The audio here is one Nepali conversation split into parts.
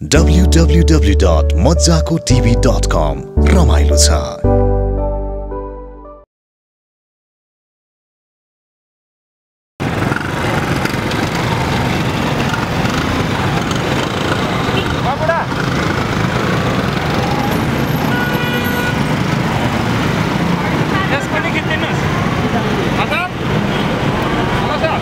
www.mojakotv.com रमाइलो छ यसपट्टि खिचिदिनुहोस् हजुर हेलो सर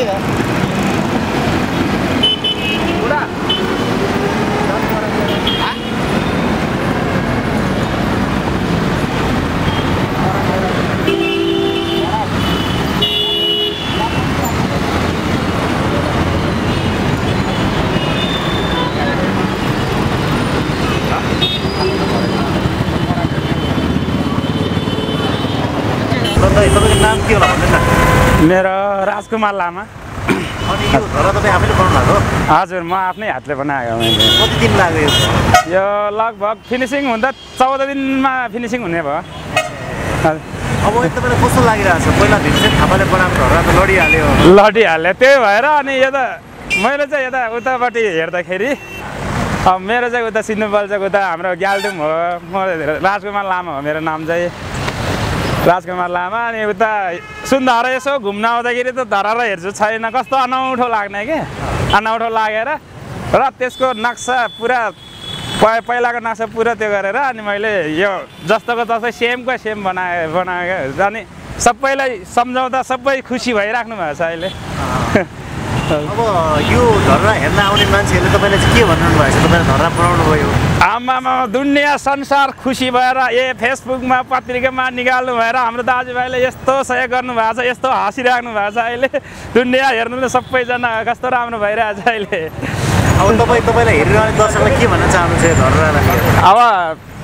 र त तपाईँको नाम के होला भन्नुहोस् न मेरो राजकुमार लामा? हजुर म आफ्नै हातले बनाएको कति दिन लाग्यो यो? लगभग फिनिसिङ हुँदा चौध दिनमा फिनिसिङ हुने भयो। अब तपाईँलाई कस्तो लागिरहेको छ पहिला भीमसेन थापाले बनाएको लडिहाल्यो लडिहाल्यो त्यही भएर अनि यता मैले चाहिँ यता उतापट्टि हेर्दाखेरि अब मेरो चाहिँ उता सिन्धुपाल्चोक उता हाम्रो ग्याल्डुम हो म राजकुमार लामा हो मेरो नाम चाहिँ राजकुमार लामा अनि उता सुन्दारा यसो घुम्न आउँदाखेरि त धरारा हेर्छु छैन। कस्तो अनौठो लाग्ने कि? अनौठो लागेर र त्यसको नक्सा पुरा प- पहिलाको नक्सा पुरा त्यो गरेर अनि मैले यो जस्तोको जस्तै सेमको सेम बनाए बनाएको अनि सबैलाई सम्झाउँदा सबै खुसी भइराख्नु भएको छ अहिले। अब यो धर्ना हेर्न आउने मान्छेहरूले तपाईँलाई चाहिँ के भन्नु भएको छ? तपाईँले धर्ना बनाउनु भयो। आमामा दुनियाँ संसार खुसी भएर ए फेसबुकमा पत्रिकामा निकाल्नु भएर हाम्रो दाजुभाइले यस्तो सहयोग गर्नुभएको छ यस्तो हाँसिराख्नु भएको छ अहिले। दुनियाँ हेर्नु त सबैजना कस्तो राम्रो भइरहेछ अहिले। अब तपाईँ तपाईँलाई हेरिरहने दर्शकलाई के भन्न चाहनुहुन्छ लिएर? अब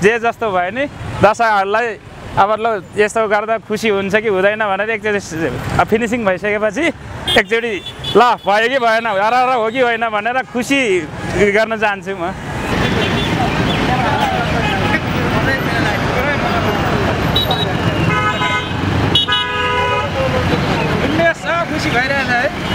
जे जस्तो भयो नि दर्शकहरूलाई अब ल यस्तो गर्दा खुसी हुन्छ कि हुँदैन भनेर एकचोटि फिनिसिङ भइसकेपछि एकचोटि ल भयो कि भएन र र हो कि होइन भनेर खुसी गर्न चाहन्छु म खुसी भइरहेछ है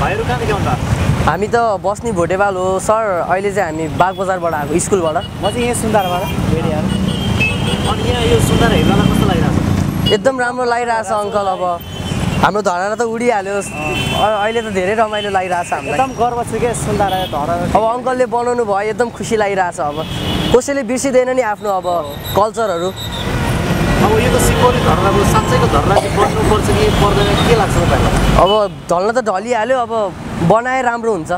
भाइहरू कहाँदेखि आउँदा हामी त बस्ने भोटेवाल हो सर। अहिले चाहिँ हामी बागबजारबाट आएको स्कुलबाट। म चाहिँ यहीँ सुन्दारबाट अनि यहाँ यो सुन्दर कस्तो लागिरहेको छ? एकदम राम्रो लागिरहेछ अङ्कल अब। हाम्रो धरा त उडिहाल्यो। अहिले त धेरै रमाइलो लागिरहेछ हामीलाई। एकदम गर्व छु क्या सुन्दार धरा अब अङ्कलले बनाउनु भयो एकदम खुसी लागिरहेछ अब। कसैले बिर्सिँदैन नि आफ्नो अब कल्चरहरू। अब यो त सिम्बोलिक धर्ना हो साँच्चैको धर्ना बन्नुपर्छ कि पर्दैन के लाग्छ तपाईँलाई? अब ढल्न त ढलिहाल्यो अब बनाए राम्रो हुन्छ।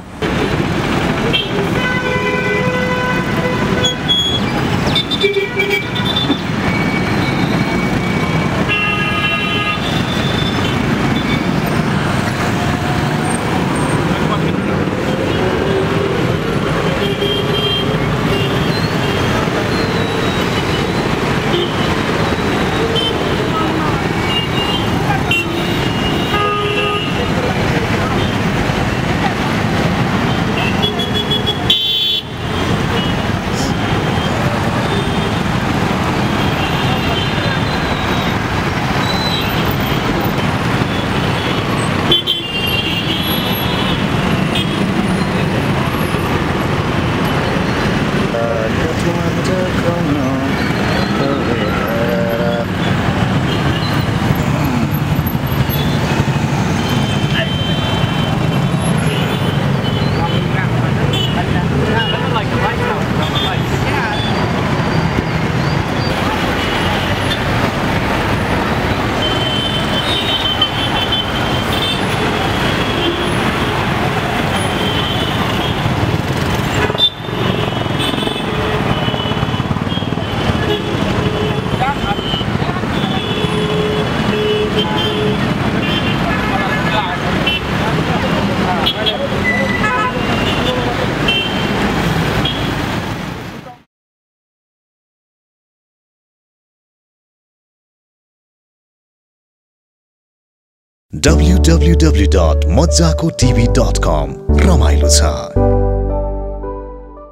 我这个 www.mojakotv.com रमाइलो छ